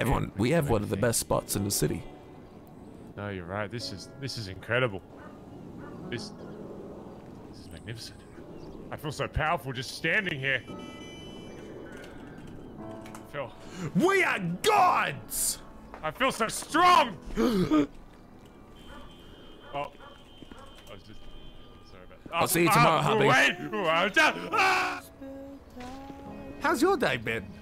Everyone, we have one of the best spots in the city. No, you're right. This is this is incredible. This this is magnificent. I feel so powerful just standing here. I feel We are gods! I feel so strong. oh. I was just sorry about that. I'll see you tomorrow, ah, hubby. Wait. Watch out. Ah! How's your day been?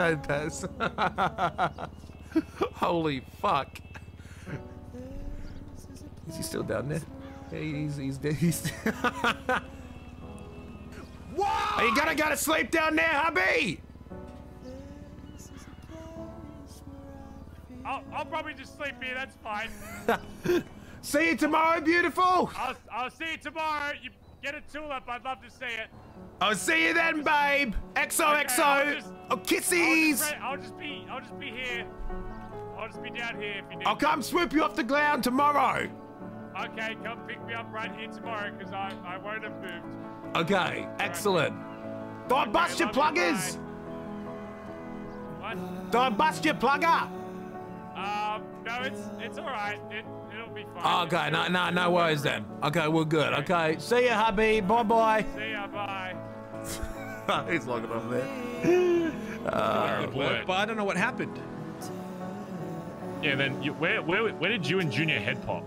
That does. Holy fuck. Is he still down there? Yeah, he's he's he's. Are you gonna go to sleep down there, hubby? I'll, I'll probably just sleep here. That's fine. See you tomorrow, beautiful. I'll I'll see you tomorrow. You get a tulip. I'd love to see it. I'll see you then, babe. XOXO. I'll just- oh, I'll just, kissies. I'll just be I'll just be here. I'll just be down here if you need. I'll come swoop you off the ground tomorrow. Okay, come pick me up right here tomorrow because I I won't have moved. Okay, excellent. Do I bust your pluggers? What? Don't bust your plugger? No, it's it's all right. It it'll be fine. Okay, no, no, no worries then. Okay, we're good. Okay, see you, hubby. Bye bye. See ya. Bye. He's logging off there. Uh, good work, but I don't know what happened. Yeah. Then you, where where where did you and Junior head pop?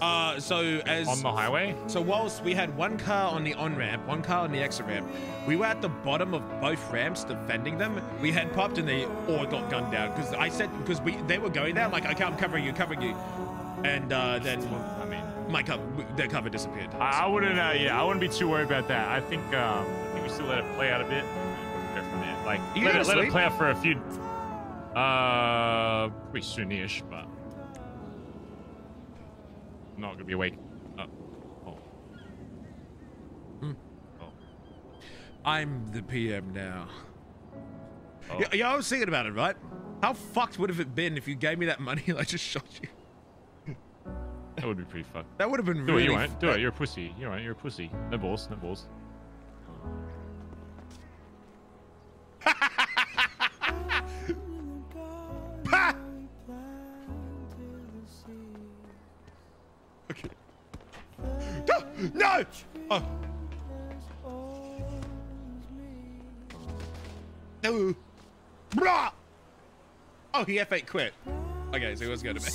Uh, so as On the highway? So whilst we had one car on the on ramp, one car on the exit ramp, we were at the bottom of both ramps defending them. We had popped and they all got gunned down because I said because we they were going there. Like, okay, I'm covering you, covering you, and uh, then I mean, my cover, their cover disappeared. I, I wouldn't. Uh, yeah, I wouldn't be too worried about that. I think um, I think we still let it play out a bit. Go from there. Like You let it, let it play out for a few. Uh, pretty soonish, but not gonna be awake. Uh, oh. Hmm. Oh. I'm the PM now. Oh. Yeah, yeah, I was thinking about it, right? How fucked would have it been if you gave me that money and I just shot you? That would be pretty fucked. That would have been Do really. it, you won't. Do it, you're a pussy. You're right. You're a pussy. No balls. No balls. Okay. No! No! Oh. No. Blah! Oh, he F8 quit. Okay, so he was going to be.